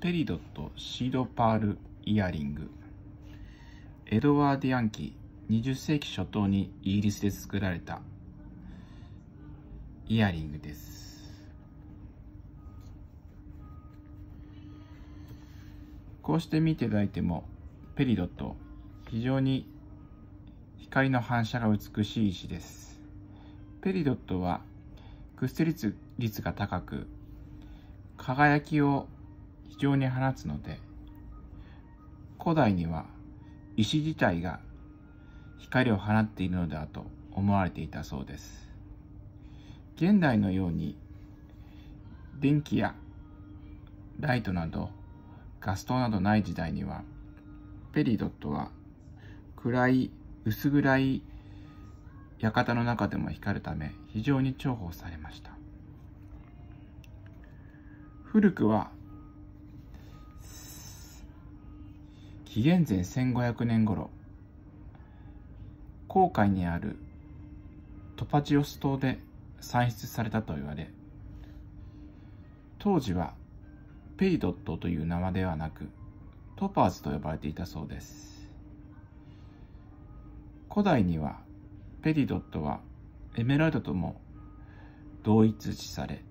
ペリドットシードパールイヤリング。エドワード・ヤンキー20世紀初頭にイギリスで作られたイヤリングです。こうして見ていただいてもペリドット非常に光の反射が美しい石です。ペリドットは屈折率が高く輝きを非常に放つので古代には石自体が光を放っているのではと思われていたそうです。現代のように電気やライトなどガス灯などない時代にはペリドットは暗い薄暗い館の中でも光るため非常に重宝されました。古くは紀元前1500年頃航海にあるトパジオス島で産出されたと言われ当時はペリドットという名前ではなくトパーズと呼ばれていたそうです。古代にはペリドットはエメラルドとも同一視され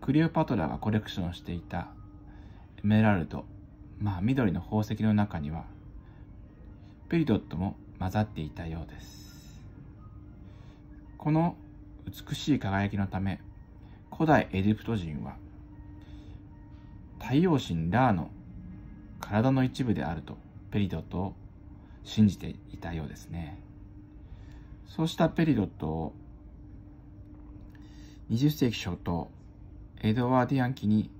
クレオパトラがコレクションしていたエメラルドまあ緑の宝石の中にはペリドットも混ざっていたようです。この美しい輝きのため古代エジプト人は太陽神ラーの体の一部であるとペリドットを信じていたようですね。そうしたペリドットを20世紀初頭エドワーディアン期に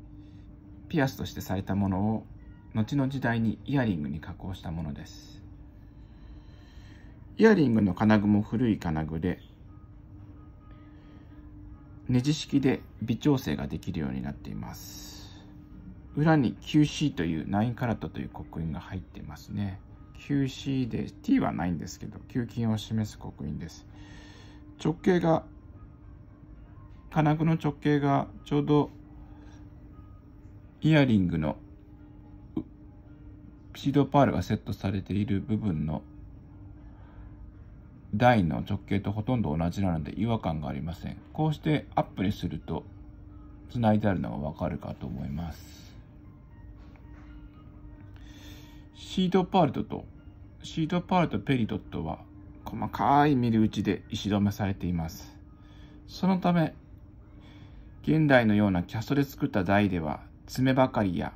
ピアスとしてされたものを後の時代にイヤリングに加工したものです。イヤリングの金具も古い金具で、ネジ式で微調整ができるようになっています。裏に QC という9カラットという刻印が入っていますね。QC で T はないんですけど、球筋を示す刻印です。直径が、金具の直径がちょうどイヤリングのシードパールがセットされている部分の台の直径とほとんど同じなので違和感がありません。こうしてアップにすると繋いであるのがわかるかと思います。シードパールドとシードパールとペリドットは細かい見る打ちで石止めされています。そのため現代のようなキャストで作った台では爪ばかりや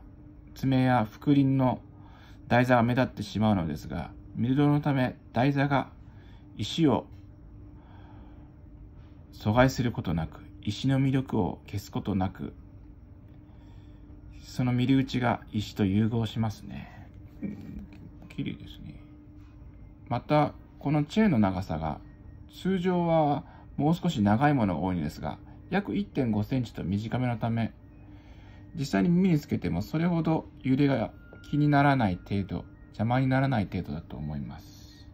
爪や覆輪の台座が目立ってしまうのですが、ミルドのため台座が石を阻害することなく、石の魅力を消すことなく、その見り打ちが石と融合しますね。綺麗ですね。また、このチェーンの長さが、通常はもう少し長いものが多いのですが、約1.5センチと短めのため、実際に耳につけてもそれほど揺れが気にならない程度、邪魔にならない程度だと思います。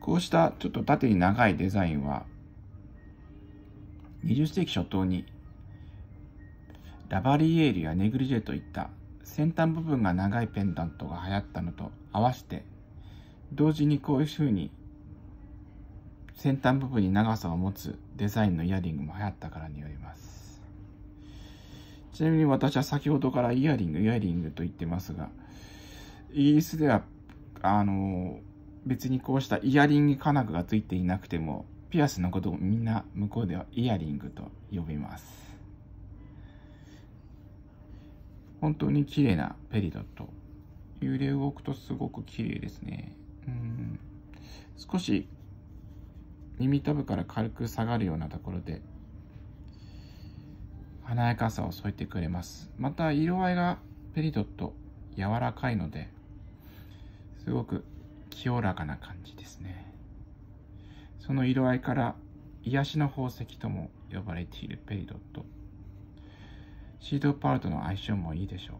こうしたちょっと縦に長いデザインは、20世紀初頭にラバリエールやネグリジェといった先端部分が長いペンダントが流行ったのと合わせて、同時にこういう風に先端部分に長さを持つデザインのイヤリングも流行ったからによります。ちなみに私は先ほどからイヤリング、イヤリングと言ってますが、イギリスでは、あの、別にこうしたイヤリング金具がついていなくても、ピアスのことをみんな向こうではイヤリングと呼びます。本当に綺麗なペリドット。揺れ動くとすごく綺麗ですね。うん少し耳たぶから軽く下がるようなところで華やかさを添えてくれます。また色合いがペリドット柔らかいので、すごく清らかな感じですね。その色合いから癒しの宝石とも呼ばれているペリドット。シードパールとの相性もいいでしょう。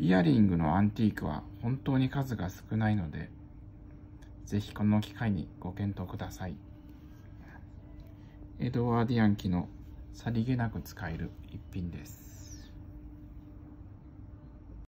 イヤリングのアンティークは本当に数が少ないので、ぜひこの機会にご検討ください。エドワーディアン機のさりげなく使える一品です。